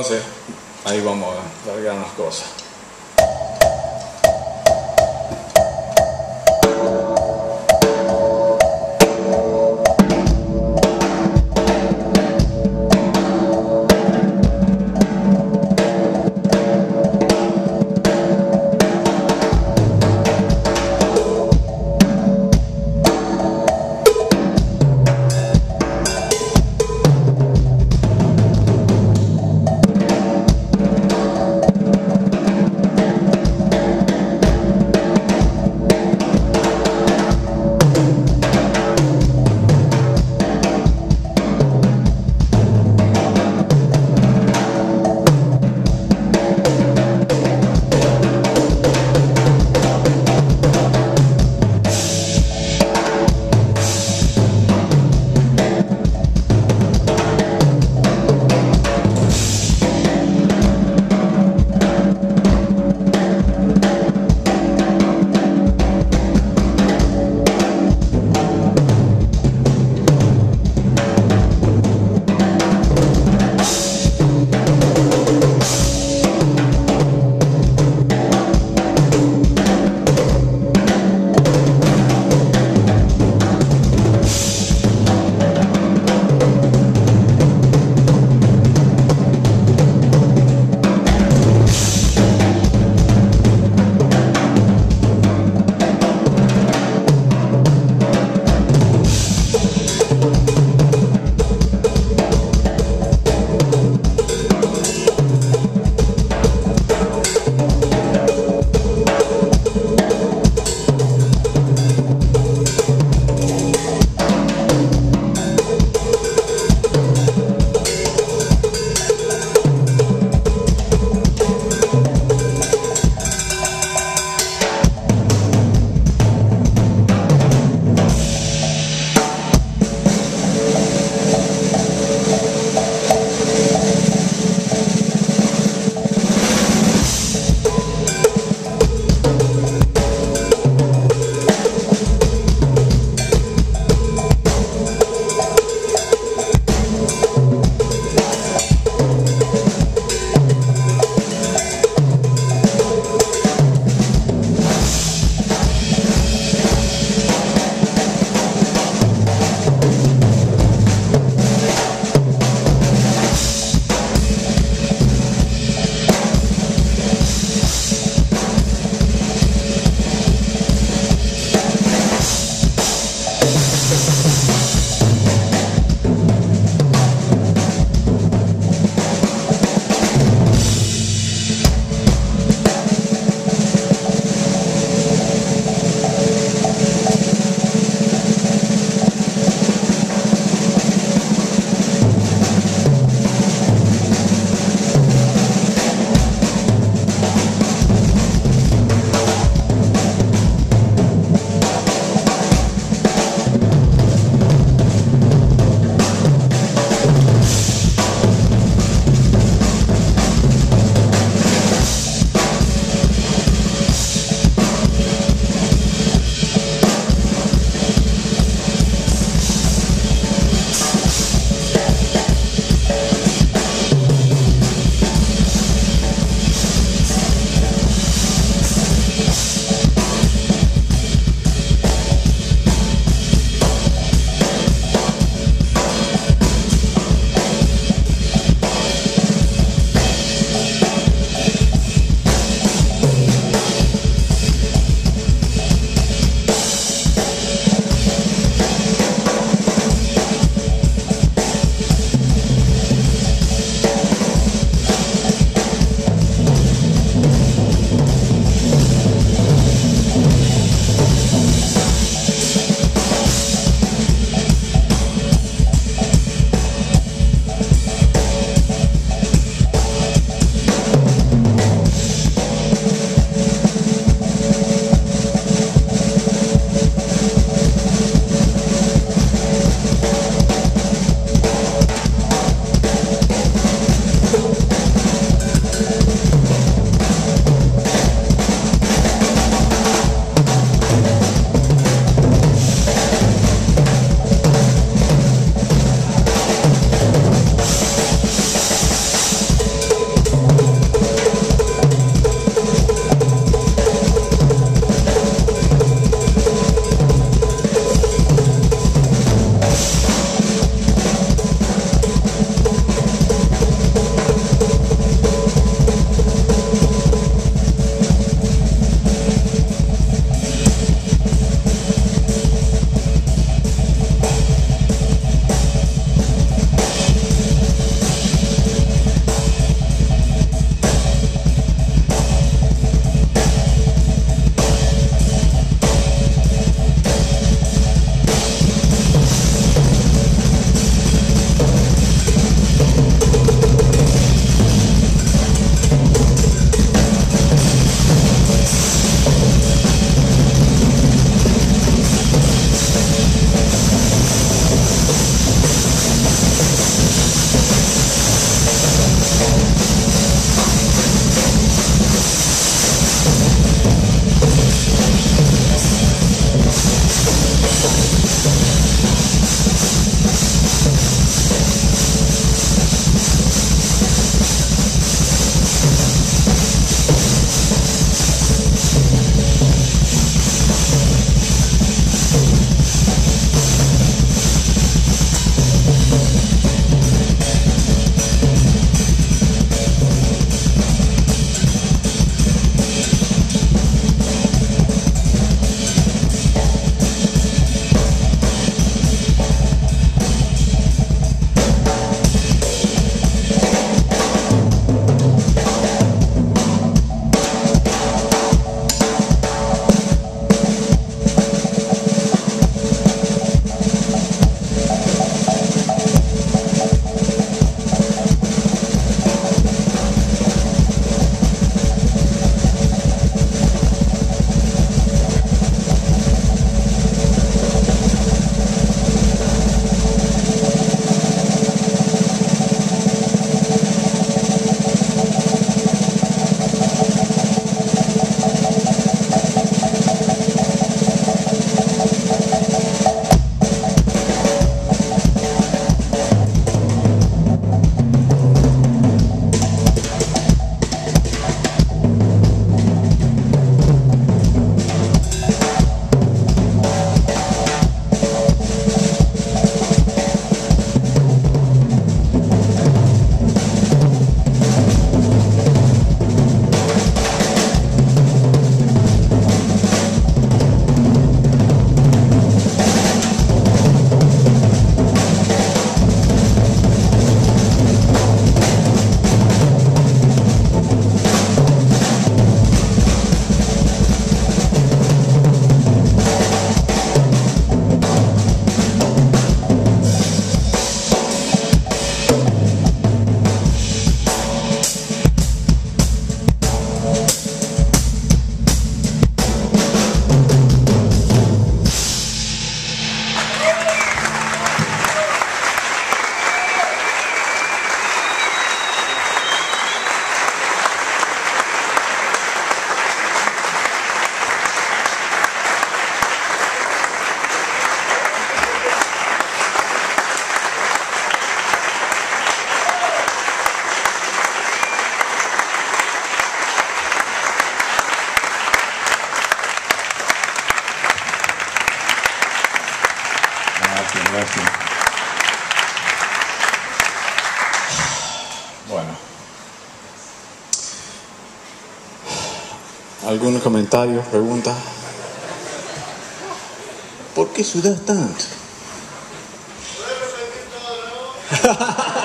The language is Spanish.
Entonces, ahí vamos a largar unas cosas. ¿Algún comentario, pregunta? ¿Por qué sudas tanto?